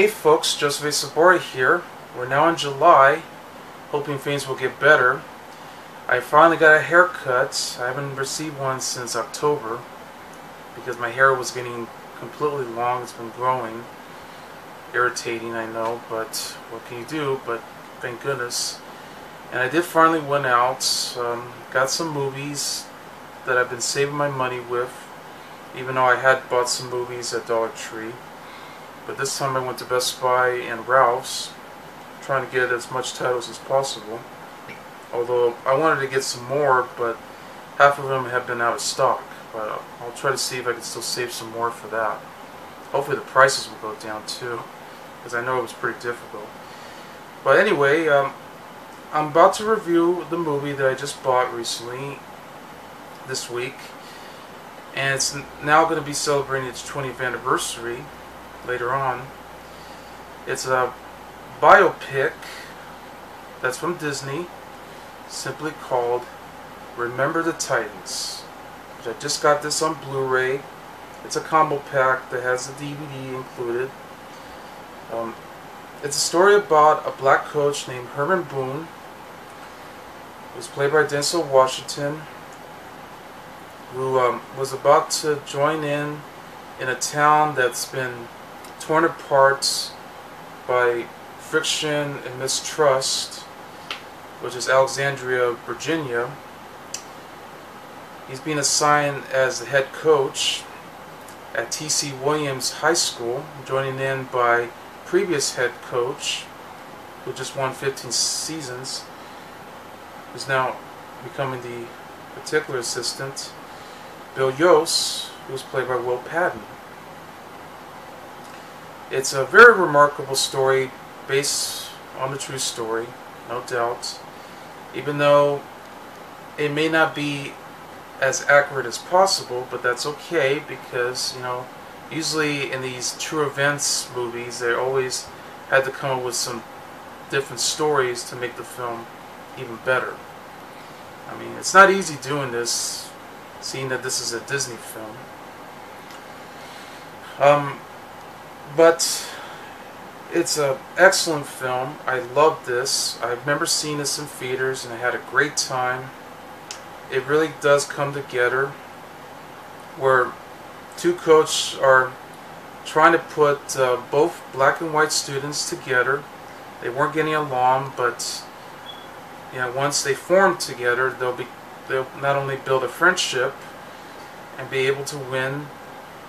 Hey folks, Joseph A. Sobora here. We're now in July, hoping things will get better. I finally got a haircut. I haven't received one since October because my hair was getting completely long. It's been growing. Irritating, I know, but what can you do? But thank goodness. And I did finally went out, um, got some movies that I've been saving my money with, even though I had bought some movies at Dollar Tree. But this time I went to Best Buy and Ralph's, trying to get as much titles as possible. Although I wanted to get some more, but half of them have been out of stock. But I'll try to see if I can still save some more for that. Hopefully the prices will go down too, because I know it was pretty difficult. But anyway, um, I'm about to review the movie that I just bought recently, this week. And it's now going to be celebrating its 20th anniversary later on. It's a biopic that's from Disney, simply called Remember the Titans. I just got this on Blu-ray. It's a combo pack that has the DVD included. Um, it's a story about a black coach named Herman Boone. Was played by Denzel Washington, who um, was about to join in in a town that's been torn apart by friction and mistrust, which is Alexandria, Virginia. He's being assigned as the head coach at T.C. Williams High School, joining in by previous head coach, who just won 15 seasons, who's now becoming the particular assistant, Bill Yost, who's played by Will Patton. It's a very remarkable story based on the true story, no doubt. Even though it may not be as accurate as possible, but that's okay because, you know, usually in these true events movies, they always had to come up with some different stories to make the film even better. I mean, it's not easy doing this, seeing that this is a Disney film. Um, but it's an excellent film. I love this. I remember seeing this in theaters and I had a great time. It really does come together where two coaches are trying to put uh, both black and white students together. They weren't getting along, but you know, once they form together, they'll be they'll not only build a friendship and be able to win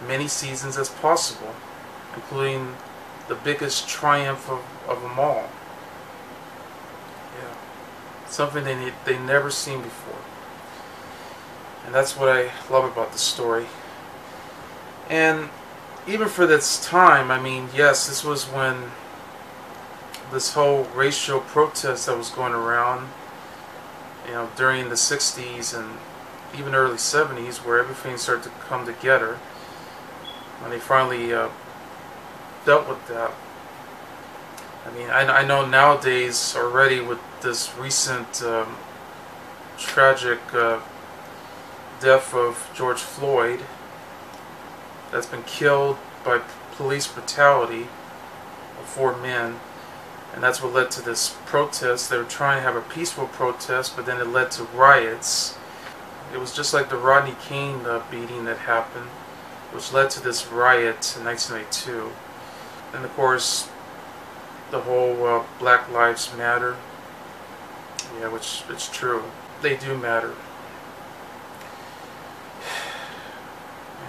many seasons as possible including the biggest triumph of, of them all. Yeah, something they they never seen before, and that's what I love about the story. And even for this time, I mean, yes, this was when this whole racial protest that was going around, you know, during the 60s and even early 70s, where everything started to come together when they finally uh, dealt with that. I mean, I, I know nowadays already with this recent um, tragic uh, death of George Floyd that's been killed by police brutality of four men and that's what led to this protest. They were trying to have a peaceful protest, but then it led to riots. It was just like the Rodney King uh, beating that happened, which led to this riot in 1992 and of course the whole uh, Black Lives Matter. Yeah, which it's true. They do matter.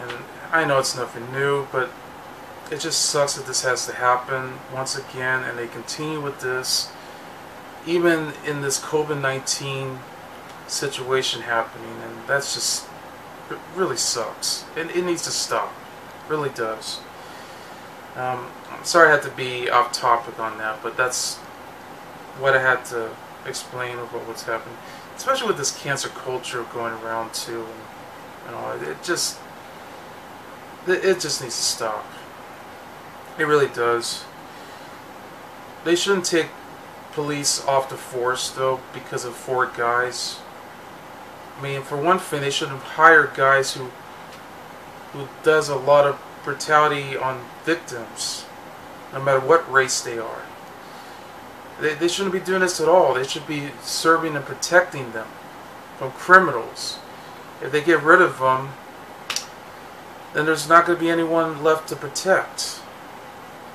And I know it's nothing new, but it just sucks that this has to happen once again, and they continue with this, even in this COVID-19 situation happening, and that's just, it really sucks. It, it needs to stop. It really does. Um, I'm sorry I had to be off topic on that, but that's what I had to explain about what's happening, especially with this cancer culture going around too. And, you know, it just it just needs to stop. It really does. They shouldn't take police off the force though because of four guys. I mean, for one thing, they shouldn't hire guys who who does a lot of brutality on victims. no matter what race they are. They, they shouldn't be doing this at all. They should be serving and protecting them from criminals. If they get rid of them, then there's not going to be anyone left to protect.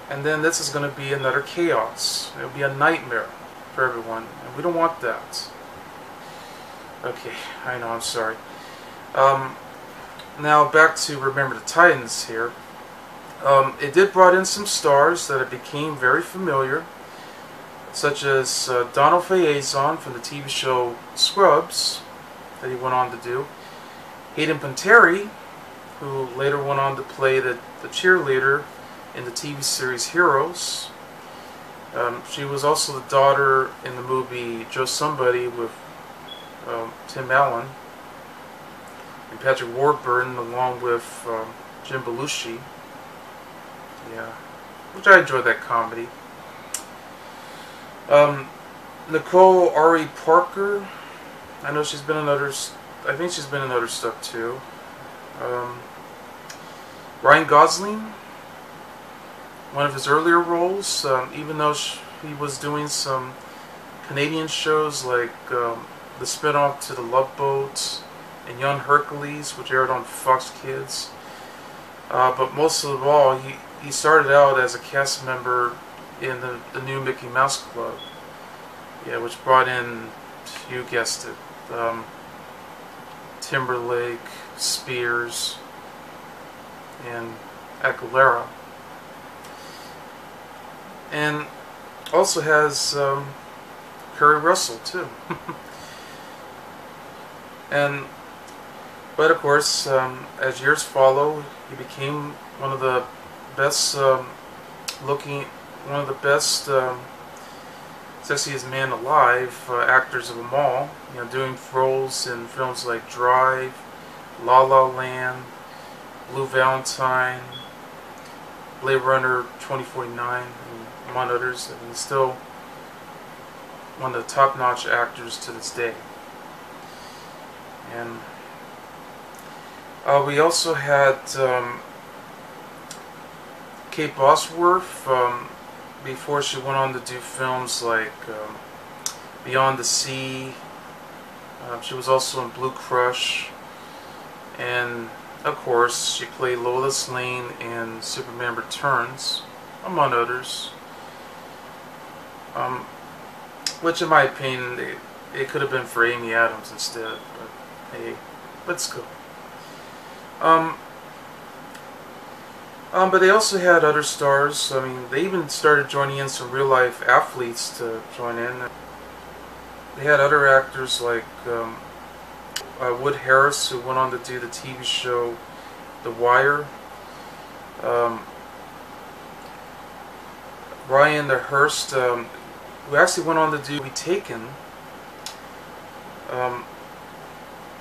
And then this is going to be another chaos. It'll be a nightmare for everyone. And we don't want that. Okay, I know, I'm sorry. Um, now back to Remember the Titans here. Um, it did brought in some stars that it became very familiar, such as uh, Donald Faison from the TV show Scrubs, that he went on to do. Hayden Panettiere, who later went on to play the, the cheerleader in the TV series Heroes. Um, she was also the daughter in the movie Joe Somebody with um, Tim Allen and Patrick Warburton along with um, Jim Belushi. Yeah, which I enjoyed that comedy. Um, Nicole Ari Parker. I know she's been in other. I think she's been in other stuff too. Um, Ryan Gosling. One of his earlier roles, um, even though she, he was doing some Canadian shows like um, the spinoff to The Love Boat and Young Hercules, which aired on Fox Kids. Uh, but most of all, he, he started out as a cast member in the, the new Mickey Mouse Club. Yeah, which brought in, you guessed it, um, Timberlake, Spears, and Aguilera. And also has um, Keri Russell, too. and but of course, um, as years follow, he became one of the best um, looking, one of the best um, sexiest man alive uh, actors of them all. You know, doing roles in films like Drive, La La Land, Blue Valentine, Blade Runner 2049, and among others. And he's still one of the top-notch actors to this day. And uh, we also had um, Kate Bosworth um, before she went on to do films like um, Beyond the Sea. Uh, she was also in Blue Crush. And of course, she played Lois Lane in Superman Returns, among others. Um, which, in my opinion, it, it could have been for Amy Adams instead. But hey, let's go. Um, um, but they also had other stars. I mean, they even started joining in some real life athletes to join in. They had other actors like um, uh, Wood Harris, who went on to do the TV show The Wire. Um, Ryan the Hurst, um, who actually went on to do Be Taken. Um,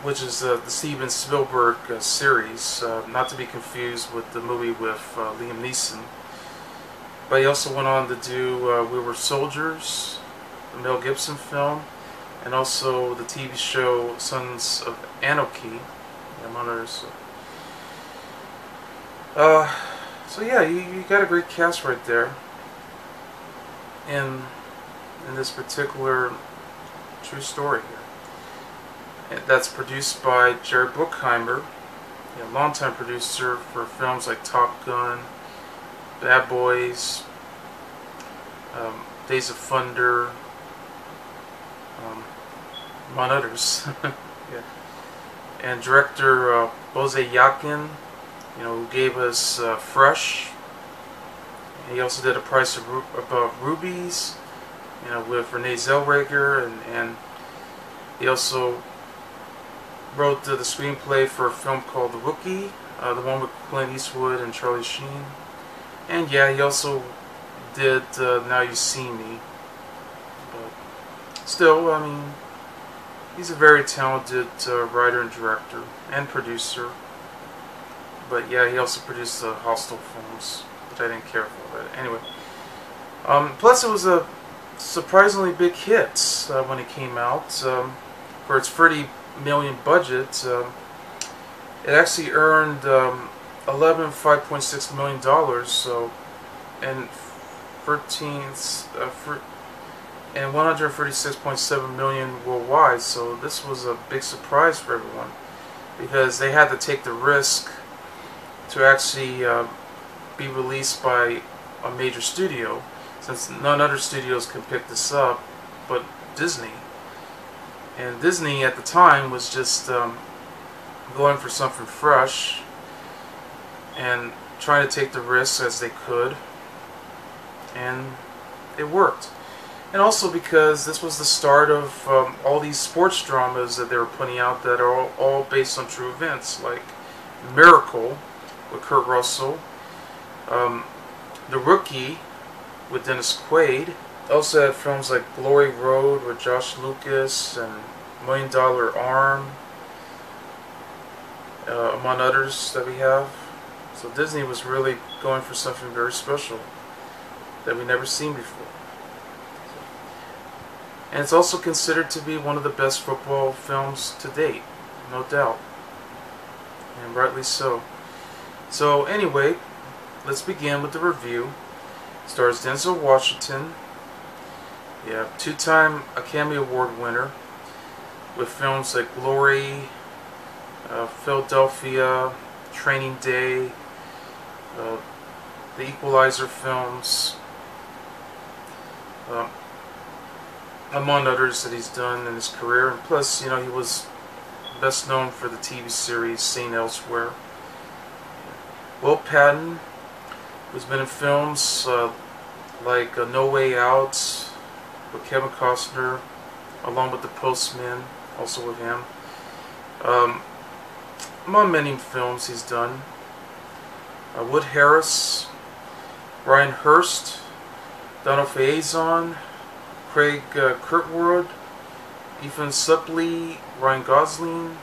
which is uh, the Steven Spielberg uh, series, uh, not to be confused with the movie with uh, Liam Neeson. But he also went on to do uh, We Were Soldiers, the Mel Gibson film, and also the TV show Sons of Anarchy, among others. Uh, so yeah, you, you got a great cast right there. In in this particular true story that's produced by Jerry Bruckheimer, a longtime producer for films like Top Gun, Bad Boys, um, Days of Thunder, um, among others. yeah. And director uh, Yakin, you know, who gave us uh, Fresh. He also did A Price of Ru Above Rubies, you know, with Renee Zellweger, and, and he also wrote the, the screenplay for a film called The Rookie, uh, the one with Clint Eastwood and Charlie Sheen. And yeah, he also did uh, Now You See Me. But still, I mean, he's a very talented uh, writer and director and producer. But yeah, he also produced the Hostel films, which I didn't care for. But anyway. Um, plus, it was a surprisingly big hit uh, when it came out. Um, for its pretty million budget, um, it actually earned um, 11 5.6 million dollars. So, and 13th, uh, for, and 136.7 million worldwide. So this was a big surprise for everyone because they had to take the risk to actually uh, be released by a major studio, since none other studios can pick this up, but Disney. And Disney at the time was just um, going for something fresh and trying to take the risks as they could, and it worked. And also because this was the start of um, all these sports dramas that they were putting out that are all, all based on true events, like Miracle with Kurt Russell, um, The Rookie with Dennis Quaid. Also had films like Glory Road with Josh Lucas and Million Dollar Arm, uh, among others that we have. So Disney was really going for something very special that we never seen before. And it's also considered to be one of the best football films to date, no doubt. And rightly so. So anyway, let's begin with the review. It stars Denzel Washington. Yeah, two-time Academy Award winner with films like Glory, uh, Philadelphia, Training Day, uh, the Equalizer films, uh, among others that he's done in his career. And plus, you know, he was best known for the TV series St. Elsewhere. Will Patton, who's been in films uh, like uh, No Way Out with Kevin Costner, along with The Postman, also with him. Um, among many films he's done. Uh, Wood Harris, Ryan Hurst, Donald Faison, Craig uh, Kirkwood, Ethan Suplee, Ryan Gosling,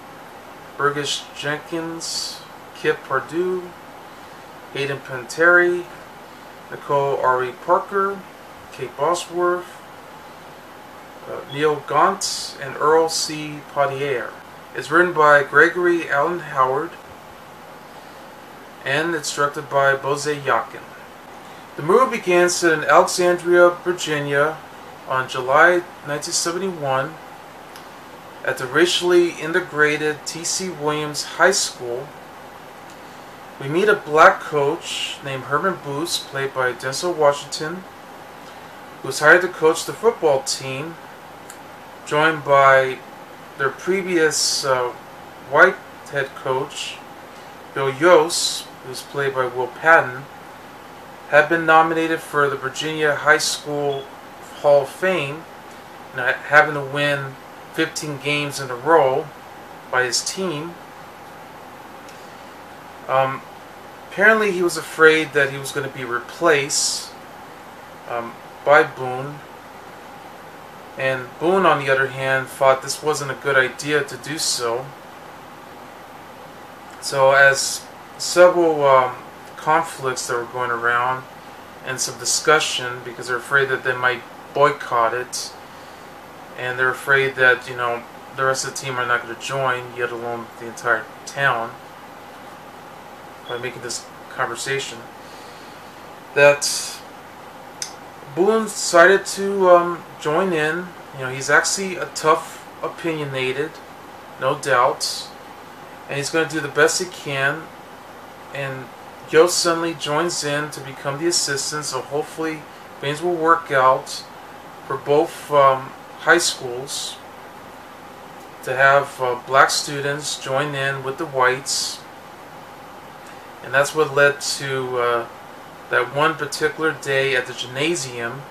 Burgess Jenkins, Kip Pardue, Hayden Panettiere, Nicole Ari Parker, Kate Bosworth, Neal Ghant, and Earl C. Poitier. It's written by Gregory Allen Howard and it's directed by Boaz Yakin. The movie begins in Alexandria, Virginia on July 1971 at the racially integrated T.C. Williams High School. We meet a black coach named Herman Boone, played by Denzel Washington, who was hired to coach the football team, joined by their previous uh, white head coach, Bill Yost, who's played by Will Patton, had been nominated for the Virginia High School Hall of Fame, and having to win 15 games in a row by his team. Um, apparently, he was afraid that he was going to be replaced um, by Boone. And Boone, on the other hand, thought this wasn't a good idea to do so. So, as several um, conflicts that were going around and some discussion because they're afraid that they might boycott it and they're afraid that you know the rest of the team are not going to join yet alone the entire town by making this conversation that Boone decided to um, join in. You know he's actually a tough opinionated no doubt. And he's going to do the best he can. And Yost suddenly joins in to become the assistant, so hopefully things will work out for both um, high schools to have uh, black students join in with the whites. And that's what led to uh, that one particular day at the gymnasium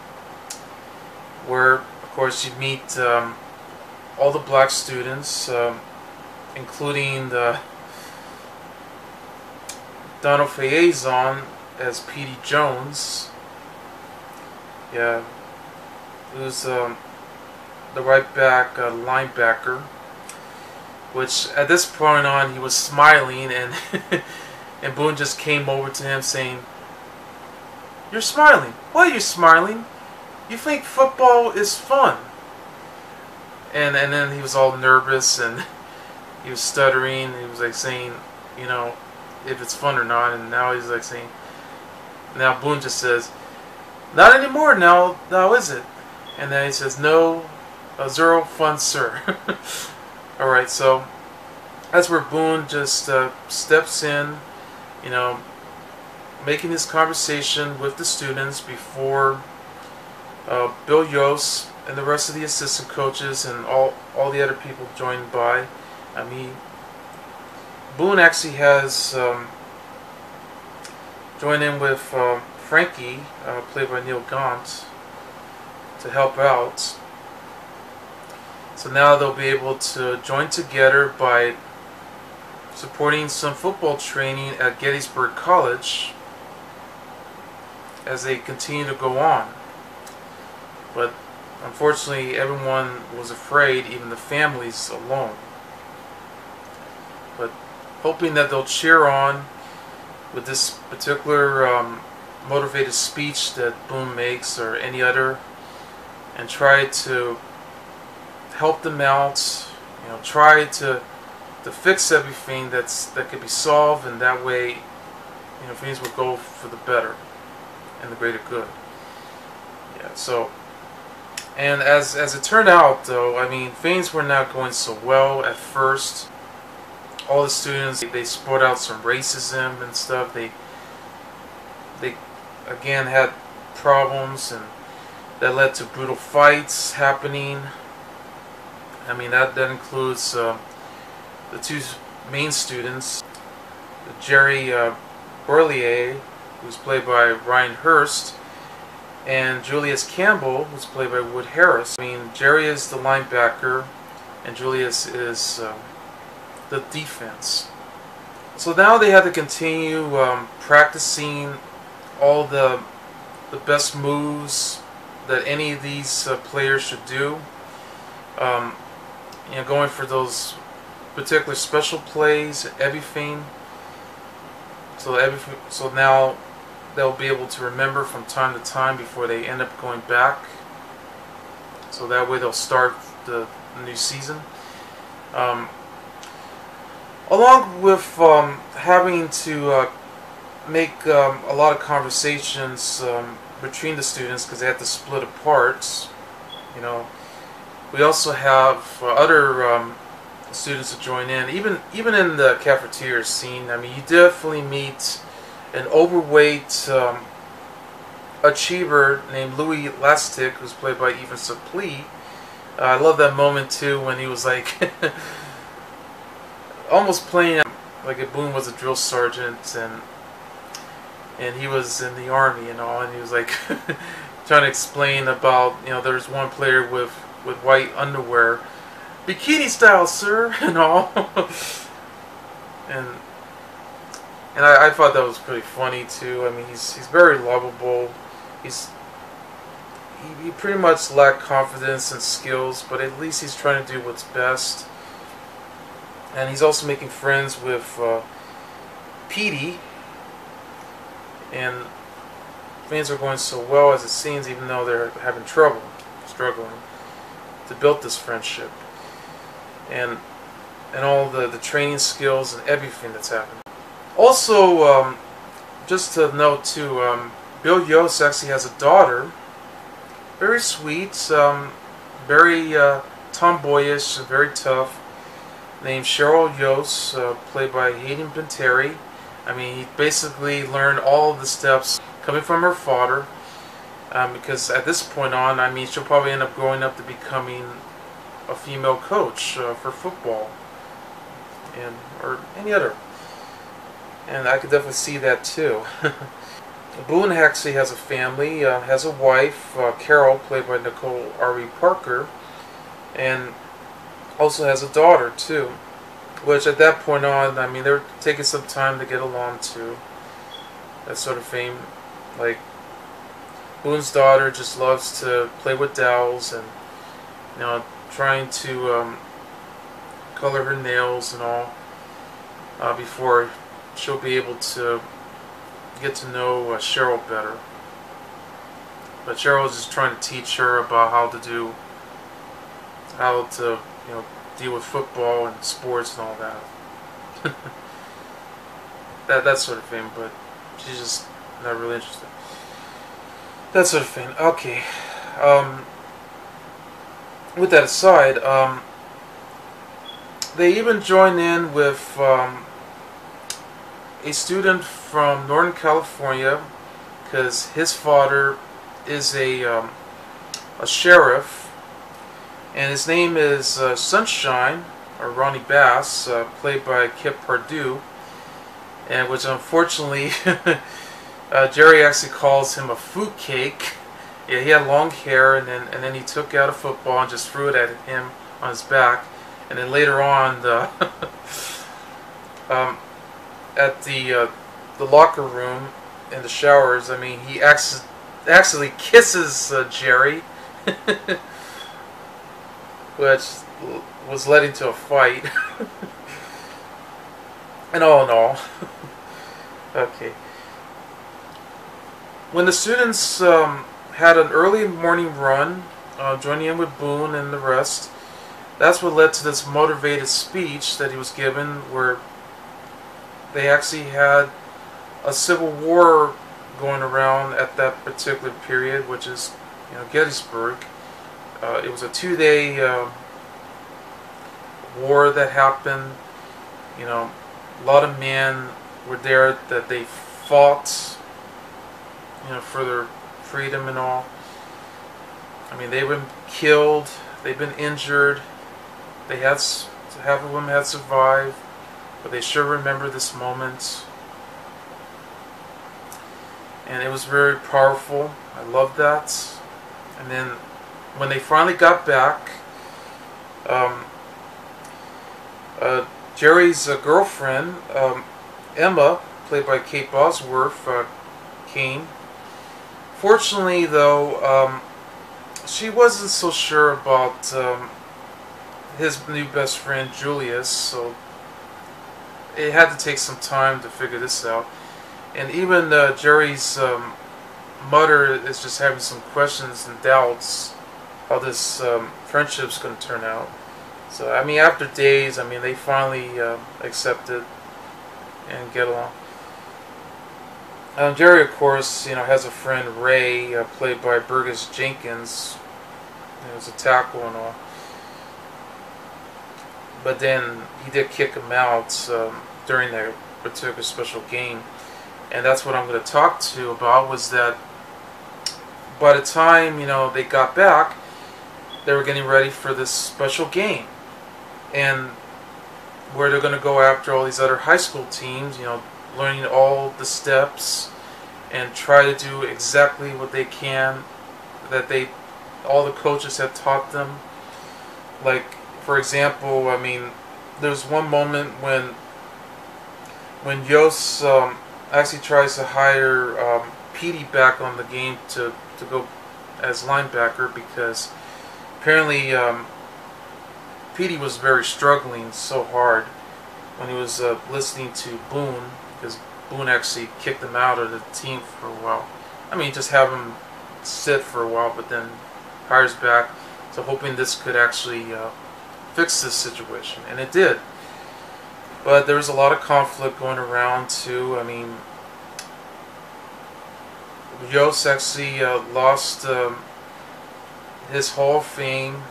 where, of course, you meet um, all the black students, um, including the Donald Faison as Petey Jones. Yeah, who's um, the right back uh, linebacker. Which at this point on he was smiling and and Boone just came over to him saying, "You're smiling. Why are you smiling? You think football is fun?" And and then he was all nervous and he was stuttering. He was like saying, you know, if it's fun or not. And now he's like saying, now Boone just says, Not anymore now, now is it? And then he says, no, uh, zero fun, sir. Alright, so that's where Boone just uh, steps in, you know, making this conversation with the students before uh, Bill Yost and the rest of the assistant coaches and all, all the other people joined by. I mean, Boone actually has um, joined in with uh, Frankie, uh, played by Neal Ghant, to help out. So now they'll be able to join together by supporting some football training at Gettysburg College as they continue to go on. But unfortunately, everyone was afraid, even the families alone. But hoping that they'll cheer on with this particular um, motivated speech that Boone makes or any other and try to help them out, you know, try to to fix everything that's that could be solved and that way you know things will go for the better and the greater good. Yeah, so and as as it turned out though, I mean things were not going so well at first. All the students they sport out some racism and stuff. They they again had problems and that led to brutal fights happening. I mean that that includes uh, the two main students, Jerry uh, Bertier, who's played by Ryan Hurst, and Julius Campbell, who's played by Wood Harris. I mean Jerry is the linebacker, and Julius is uh, the defense. So now they have to continue um, practicing all the the best moves that any of these uh, players should do. Um, you know, going for those particular special plays, everything. So everything. So now they'll be able to remember from time to time before they end up going back. So that way they'll start the new season. Um, along with um, having to uh, make um, a lot of conversations um, between the students because they have to split apart. You know, we also have uh, other um, students to join in. Even even in the cafeteria scene, I mean, you definitely meet an overweight um, achiever named Louis Lastik, who's played by Ethan Suplee. Uh, I love that moment too when he was like almost playing like a Boone was a drill sergeant and and he was in the army and all, and he was like trying to explain about you know there's one player with with white underwear, bikini style, sir, and all, and and I, I thought that was pretty funny too. I mean, he's he's very lovable. He's he, he pretty much lacked confidence and skills, but at least he's trying to do what's best. And he's also making friends with uh, Petey, and things are going so well as it seems, even though they're having trouble, struggling to build this friendship, and and all the the training skills and everything that's happening. Also, um, just to note too, um, Bill Yost actually has a daughter, very sweet, um, very uh, tomboyish, very tough, named Cheryl Yost, uh, played by Hayden Panettiere. I mean, he basically learned all the steps coming from her father. Um, because at this point on, I mean, she'll probably end up growing up to becoming a female coach uh, for football, and or any other. And I could definitely see that too. Boone actually has a family, uh, has a wife, uh, Carol, played by Nicole Ari Parker, and also has a daughter too. Which at that point on, I mean, they're taking some time to get along too. That sort of thing. Like, Boone's daughter just loves to play with dolls and, you know, trying to um, color her nails and all uh, before she'll be able to get to know uh, Cheryl better. But Cheryl is just trying to teach her about how to do, how to, you know, deal with football and sports and all that. that that sort of thing, but she's just not really interested. that sort of thing. Okay. Um, with that aside, um, they even join in with um, a student from Northern California because his father is a um, a sheriff, and his name is uh, Sunshine or Ronnie Bass, uh, played by Kip Pardue, and which unfortunately uh, Jerry actually calls him a fruit cake. Yeah, he had long hair, and then and then he took out a football and just threw it at him on his back, and then later on the um, at the uh, the locker room in the showers, I mean, he acc- actually kisses uh, Jerry, which was leading to a fight. and all in all, okay. When the students um, had an early morning run, uh, joining in with Boone and the rest, that's what led to this motivated speech that he was given, where they actually had a civil war going around at that particular period, which is you know Gettysburg. Uh, it was a two-day uh, war that happened. You know, a lot of men were there that they fought. You know, for their freedom and all. I mean, they've been killed. They've been injured. They had half of them had survived, but they sure remember this moment and it was very powerful. I loved that. And then when they finally got back, um, uh, Jerry's uh, girlfriend, um, Emma, played by Kate Bosworth, uh, came. Fortunately, though, um, she wasn't so sure about um, his new best friend Julius, so it had to take some time to figure this out and even uh, Jerry's um, mother is just having some questions and doubts how this um, friendship's going to turn out. So I mean, after days, I mean, they finally uh, accepted and get along. Um, Jerry, of course, you know, has a friend Ray, uh, played by Burgess Jenkins. He was a tackle and all. But then he did kick him out um, during that particular special game. And that's what I'm going to talk to about was that by the time you know they got back they were getting ready for this special game. And where they're going to go after all these other high school teams you know learning all the steps and try to do exactly what they can that they all the coaches have taught them. Like for example I mean there's one moment when when Yost um, actually tries to hire um, Petey back on the game to, to go as linebacker because apparently um, Petey was very struggling so hard when he was uh, listening to Boone because Boone actually kicked him out of the team for a while. I mean, just have him sit for a while, but then hires back. So hoping this could actually uh, fix this situation, and it did. But there was a lot of conflict going around too. I mean, Yost actually uh, lost um, his Hall of Fame.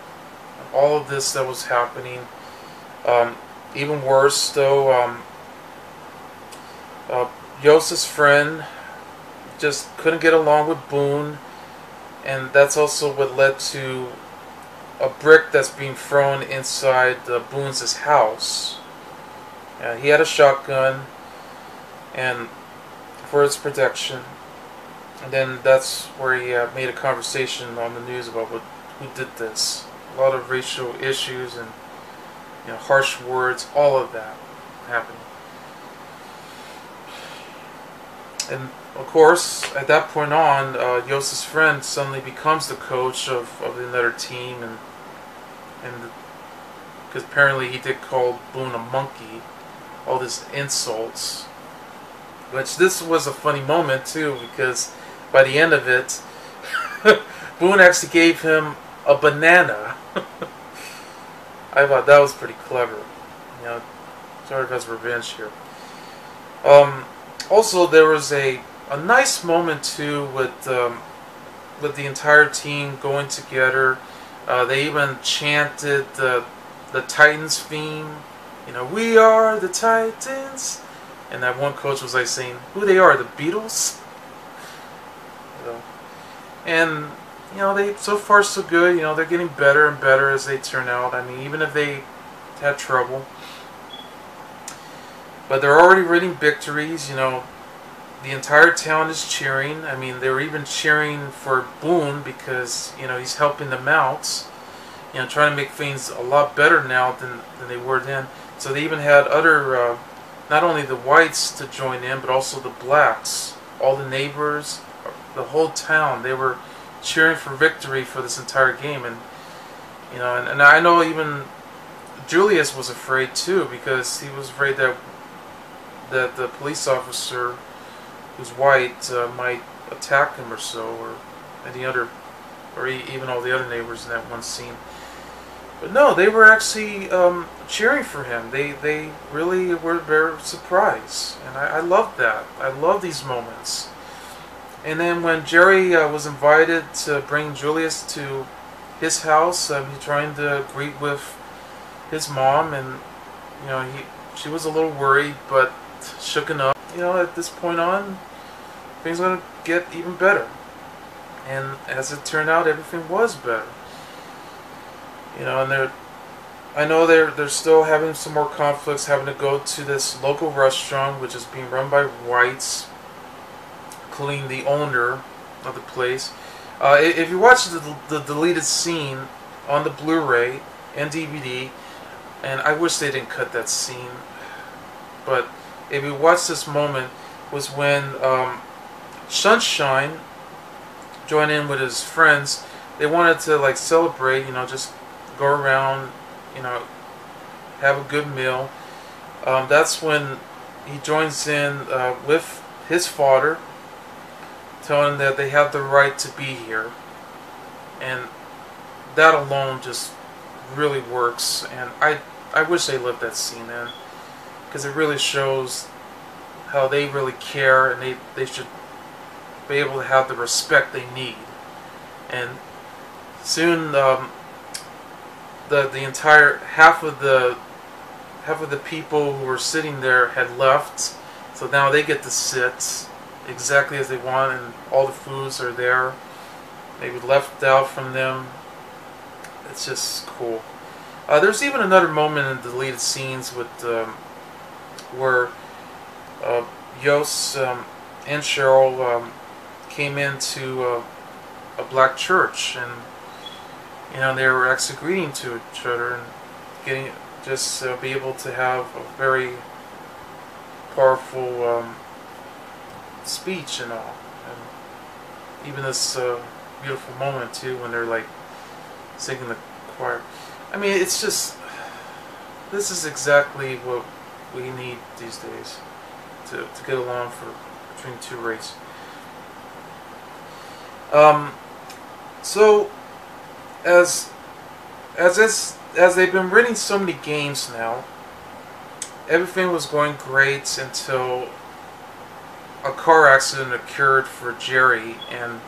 All of this that was happening. Um, even worse, though, um, uh, Yost's friend just couldn't get along with Boone, and that's also what led to a brick that's being thrown inside uh, Boone's house. Uh, he had a shotgun, and for its protection. And then that's where he uh, made a conversation on the news about what, who did this. A lot of racial issues and you know, harsh words, all of that happening. And of course, at that point on, uh, friend suddenly becomes the coach of, of another team, and and because apparently he did call Boone a monkey, all these insults. Which this was a funny moment too, because by the end of it, Boone actually gave him a banana. I thought that was pretty clever. You know, sort of has revenge here. Um, also, there was a, a nice moment too with um, with the entire team going together. Uh, they even chanted the the Titans theme. You know, we are the Titans. And that one coach was like saying, "Who they are? The Beatles." You know, and you know they so far so good. You know they're getting better and better as they turn out. I mean, even if they had trouble, but they're already winning victories. You know, the entire town is cheering. I mean, they were even cheering for Boone because you know he's helping them out. You know, trying to make things a lot better now than than they were then. So they even had other, uh, not only the whites to join in, but also the blacks, all the neighbors, the whole town. They were cheering for victory for this entire game, and you know, and, and I know even Julius was afraid too because he was afraid that that the police officer who's white uh, might attack him or so, or any other, or even all the other neighbors in that one scene. But no, they were actually um, cheering for him. They they really were very surprised, and I, I love that. I love these moments. And then when Jerry uh, was invited to bring Julius to his house, uh, he trying to greet with his mom, and you know he she was a little worried, but shooken up. You know, at this point on, things are gonna get even better. And as it turned out, everything was better. You know, and they're I know they're they're still having some more conflicts, having to go to this local restaurant, which is being run by whites, including the owner of the place. Uh, if you watch the, the deleted scene on the Blu-ray and DVD, and I wish they didn't cut that scene, but if you watch this moment, was when um, Sunshine joined in with his friends. They wanted to like celebrate, you know, just go around, you know, have a good meal. Um, that's when he joins in uh, with his father, telling that they have the right to be here. And that alone just really works. And I, I wish they lived that scene in. Because it really shows how they really care and they, they should be able to have the respect they need. And soon um, the the entire half of the half of the people who were sitting there had left, so now they get to sit exactly as they want, and all the foods are there. Maybe left out from them. It's just cool. Uh, there's even another moment in the deleted scenes with um, where uh, Yost um, and Cheryl um, came into uh, a black church and you know, they were actually greeting to each other and getting just uh, be able to have a very powerful um, speech and all. And even this uh, beautiful moment too when they're like singing the choir. I mean, it's just this is exactly what we need these days to, to get along for between two races. Um, so as as this as they've been winning so many games now, everything was going great until a car accident occurred for Jerry, and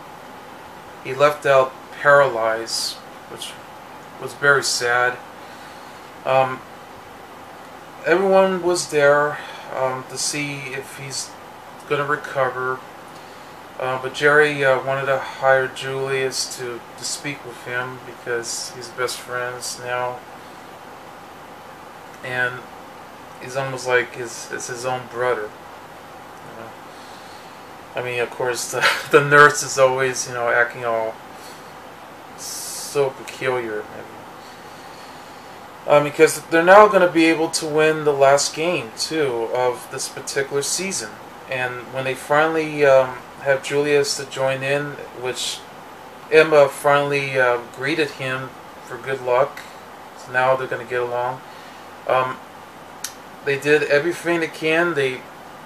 he left out paralyzed, which was very sad. Um, everyone was there um, to see if he's going to recover. Uh, but Jerry uh, wanted to hire Julius to, to speak with him because he's best friends now. And he's almost like his, it's his own brother. I mean, of course, the, the nurse is always, you know, acting all so peculiar. Um, because they're now going to be able to win the last game, too, of this particular season. And when they finally um, have Julius to join in, which Emma finally uh, greeted him for good luck. So now they're going to get along. Um, they did everything they can. They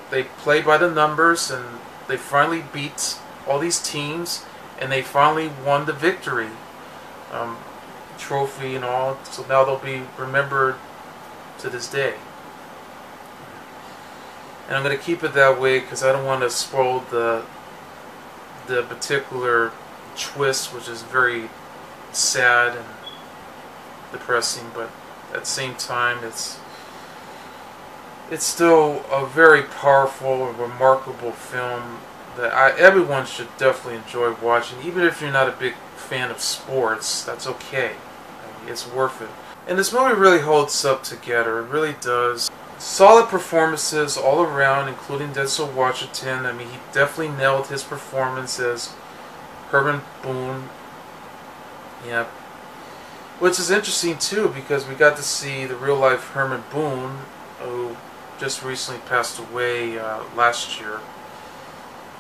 they played by the numbers, and they finally beat all these teams, and they finally won the victory um, trophy and all. So now they'll be remembered to this day. And I'm going to keep it that way because I don't want to spoil the the particular twist, which is very sad and depressing, but at the same time, it's it's still a very powerful and remarkable film that I, everyone should definitely enjoy watching. Even if you're not a big fan of sports, that's okay. I mean, it's worth it. And this movie really holds up together. It really does. Solid performances all around, including Denzel Washington. I mean, he definitely nailed his performance as Herman Boone. Yeah. Which is interesting too, because we got to see the real life Herman Boone, who just recently passed away uh, last year.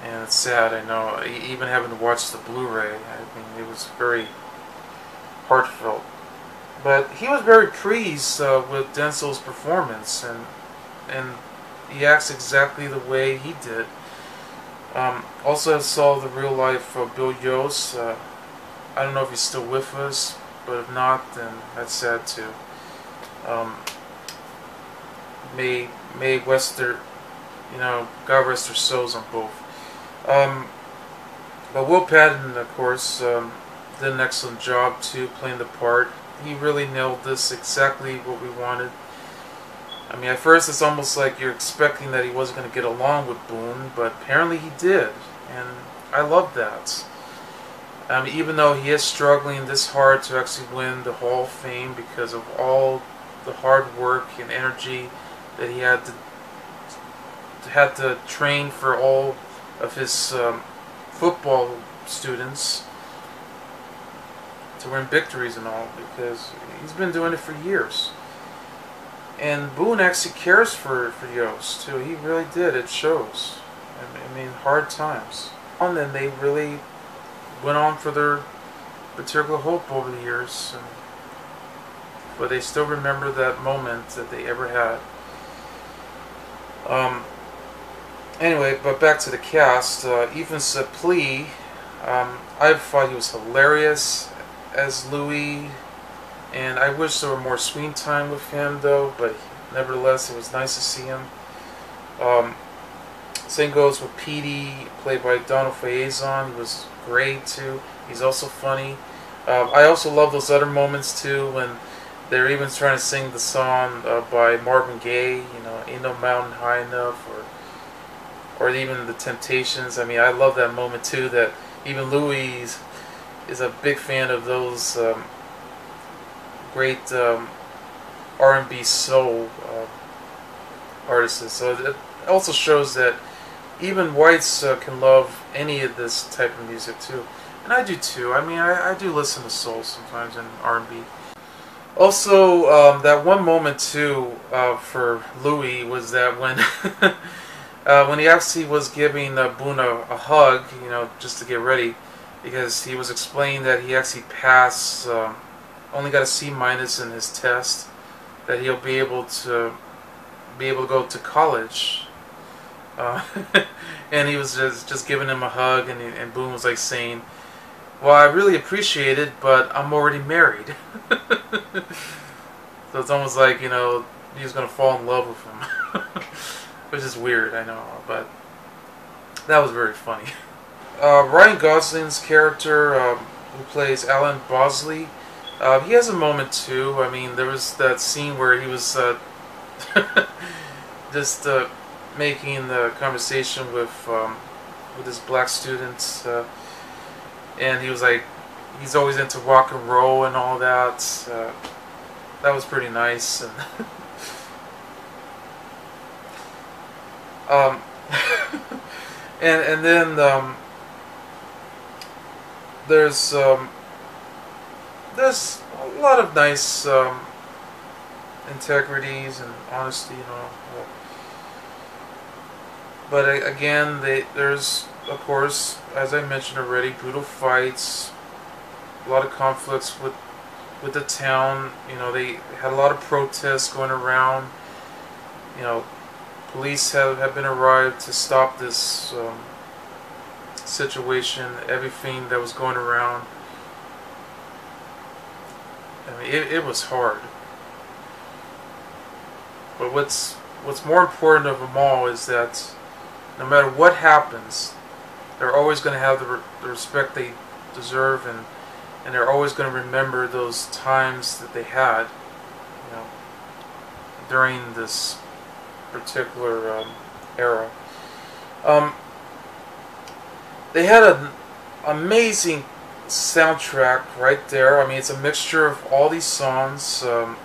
And it's sad, I know. Even having to watch the Blu-ray, I mean, it was very heartfelt. But he was very pleased uh, with Denzel's performance, and and he acts exactly the way he did. Um, also, I saw the real life of Bill Yost. Uh, I don't know if he's still with us, but if not, then that's sad too. Um, may May Wester, you know, God rest their souls on both. Um, but Will Patton, of course, um, did an excellent job too, playing the part. He really nailed this exactly what we wanted. I mean, at first it's almost like you're expecting that he wasn't going to get along with Boone, but apparently he did, and I love that. Mean, even though he is struggling this hard to actually win the Hall of Fame because of all the hard work and energy that he had to had to train for all of his um, football students to win victories and all because he's been doing it for years. And Boone actually cares for, for Yost too. He really did. It shows. I mean, hard times. And then they really went on for their particular hope over the years. And, but they still remember that moment that they ever had. Um, anyway, but back to the cast. Uh, Ethan Suplee, um, I thought he was hilarious as Louis, and I wish there were more screen time with him, though. But nevertheless, it was nice to see him. Um, same goes with Petey, played by Donald Faison. He was great too. He's also funny. Um, I also love those other moments too when they're even trying to sing the song uh, by Marvin Gaye, you know, "Ain't No Mountain High Enough," or or even the Temptations. I mean, I love that moment too. That even Louis is a big fan of those um, great um, R&B soul uh, artists. So it also shows that even whites uh, can love any of this type of music too, and I do too. I mean, I, I do listen to soul sometimes and R&B. Also, um, that one moment too uh, for Louis was that when uh, when he actually was giving uh, Boone a, a, hug, you know, just to get ready, because he was explaining that he actually passed, um, only got a C minus in his test, that he'll be able to be able to go to college. Uh, and he was just just giving him a hug, and, and Boone was like saying, "Well, I really appreciate it, but I'm already married." so it's almost like you know he's gonna fall in love with him. which is weird, I know, but that was very funny. Uh, Ryan Gosling's character, um, who plays Alan Bosley, uh, he has a moment too. I mean, there was that scene where he was uh, just uh, making the conversation with um, with his black students, uh, and he was like, he's always into rock and roll and all that. Uh, that was pretty nice. And Um, and and then um, there's um, there's a lot of nice um, integrities and honesty, you know. But again, they, there's of course, as I mentioned already, brutal fights, a lot of conflicts with with the town. You know, they had a lot of protests going around. You know, Police have, have been arrived to stop this um, situation, everything that was going around. I mean, it, it was hard. But what's what's more important of them all is that no matter what happens, they're always going to have the, re the respect they deserve, and and they're always going to remember those times that they had, you know, during this particular um, era. Um, they had an amazing soundtrack right there. I mean, it's a mixture of all these songs, um,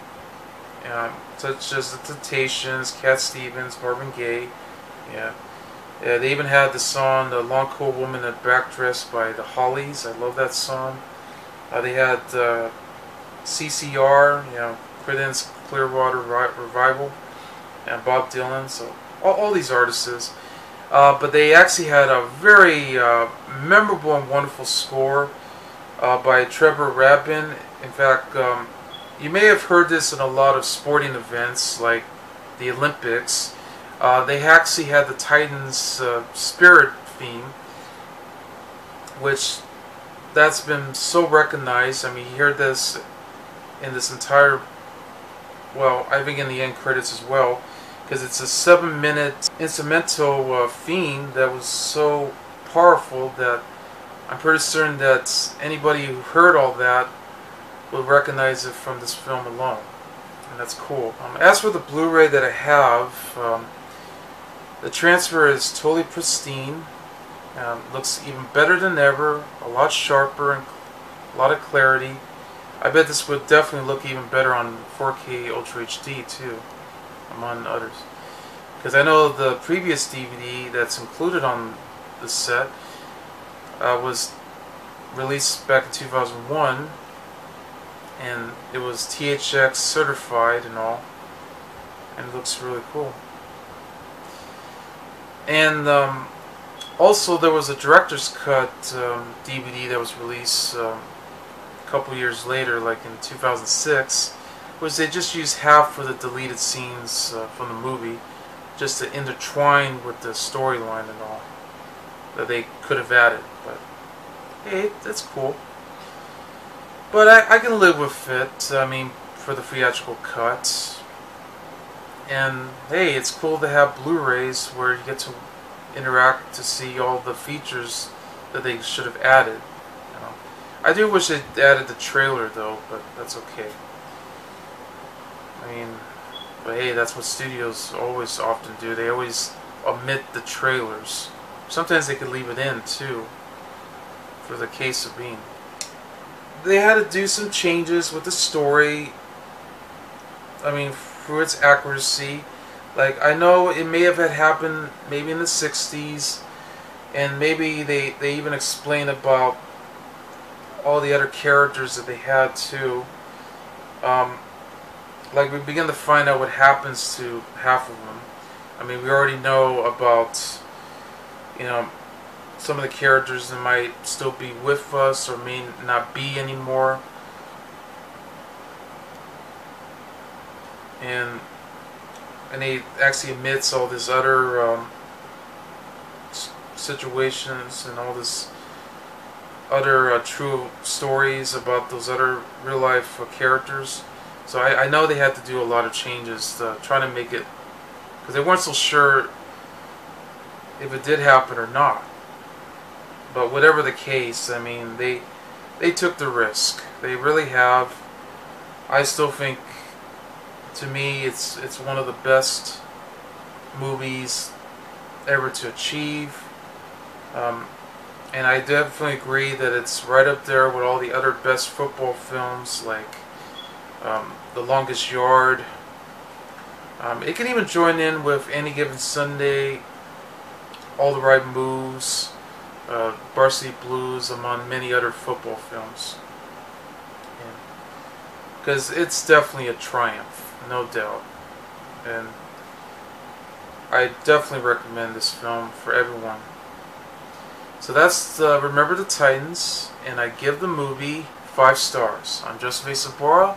um, such as The Temptations, Cat Stevens, Marvin Gaye. Yeah. Yeah, they even had the song "The Long Cold Woman in a Black Dress" by the Hollies. I love that song. Uh, they had uh, CCR, you know, Creedence Clearwater Revival, and Bob Dylan. So all, all these artists. Uh, but they actually had a very uh, memorable and wonderful score uh, by Trevor Rabin. In fact, um, you may have heard this in a lot of sporting events like the Olympics. Uh, they actually had the Titans uh, Spirit theme, which that's been so recognized. I mean, you hear this in this entire, well, I think in the end credits as well, because it's a seven-minute instrumental uh, theme that was so powerful that I'm pretty certain that anybody who heard all that will recognize it from this film alone. And that's cool. Um, as for the Blu-ray that I have, um, the transfer is totally pristine. Um, looks even better than ever, a lot sharper and a lot of clarity. I bet this would definitely look even better on 4K Ultra HD too, among others. Because I know the previous DVD that's included on the set uh, was released back in 2001 and it was THX certified and all and it looks really cool and um, also there was a director's cut um, DVD that was released um, a couple years later like in 2006 which they just used half for the deleted scenes uh, from the movie just to intertwine with the storyline and all that they could have added but hey, that's cool. But I, I can live with it, I mean, for the theatrical cut. And hey, it's cool to have Blu-rays where you get to interact to see all the features that they should have added. You know. I do wish they added the trailer though, but that's okay. I mean, but hey, that's what studios always often do. They always omit the trailers. Sometimes they could leave it in too for the case of being. They had to do some changes with the story. I mean, for its accuracy. Like, I know it may have had happened maybe in the 60s, and maybe they, they even explain about all the other characters that they had too. Um, like, we begin to find out what happens to half of them. I mean, we already know about, you know, some of the characters that might still be with us or may not be anymore. And and he actually admits all these other um, situations and all this other uh, true stories about those other real life uh, characters. So I, I know they had to do a lot of changes to try to make it because they weren't so sure if it did happen or not. But whatever the case, I mean, they they took the risk. They really have. I still think, to me, it's it's one of the best movies ever to achieve. Um, and I definitely agree that it's right up there with all the other best football films, like um, The Longest Yard. Um, it can even join in with Any Given Sunday, All the Right Moves uh, Varsity Blues, among many other football films. Because it's definitely a triumph, no doubt. And I definitely recommend this film for everyone. So that's uh, Remember the Titans, and I give the movie five stars. I'm Joseph A. Sobora,